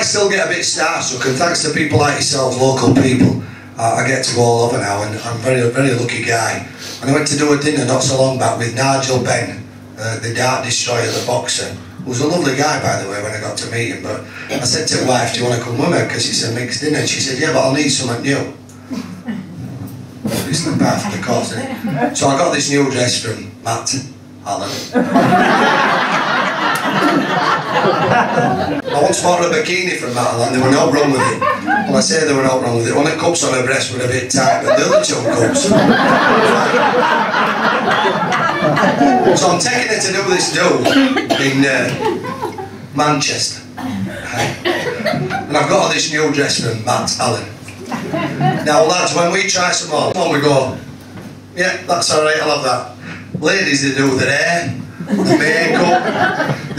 I still get a bit starstruck, and thanks to people like yourselves, local people, uh, I get to go all over now, and I'm very, very lucky guy. And I went to do a dinner not so long back with Nigel Benn, uh, the Dark Destroyer, the boxer. Who was a lovely guy, by the way, when I got to meet him. But I said to my wife, "Do you want to come with me?" Because it's a mixed dinner. And she said, "Yeah, but I'll need something new." It's the part of the course, it? So I got this new dress from Matt Allen. I once bought a bikini from Matalan, there were not wrong with it. Well, I say they were not wrong with it. One of the cups on her breast were a bit tight, but the other two cups. so I'm taking her to do this do in uh, Manchester. And I've got this new dress from Matalan. Now, lads, when we try some more, on we go. Yeah, that's all right. I love that. Ladies, they do their hair, the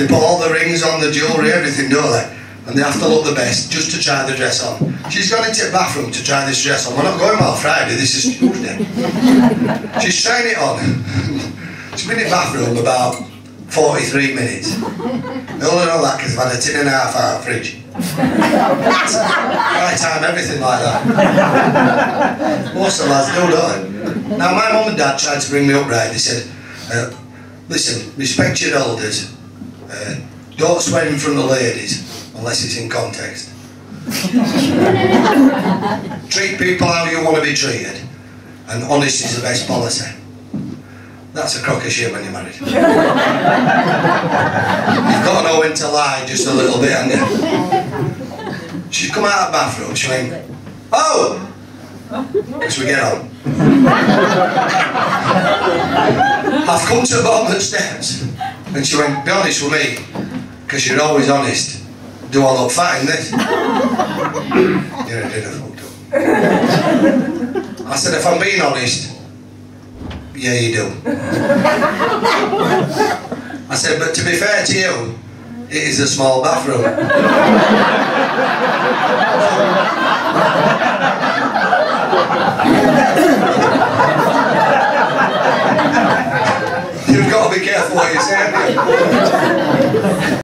they put all the rings on, the jewellery, everything, don't they? And they have to look the best just to try the dress on. She's gone into the bathroom to try this dress on. We're not going on Friday, this is Tuesday. She's trying it on. She's been in the bathroom about 43 minutes. I only know that because I've had a tin and a half the fridge. I time everything like that. Most of the lads do, don't they? Now, my mum and dad tried to bring me up right. They said, uh, listen, respect your elders. Uh, don't swear in front of ladies unless it's in context. Treat people how you want to be treated. And honesty is the best policy. That's a crock of shit when you're married. You've got to know when to lie just a little bit, haven't you? She'd come out of the bathroom, she went, Oh! Because we get on. I've come to the bottom of the steps. And she went, Be honest with me, because you're always honest. Do I look fat in this? You're a dinner fucked up. I said, If I'm being honest, yeah, you do. I said, but to be fair to you, it is a small bathroom. be careful what you say.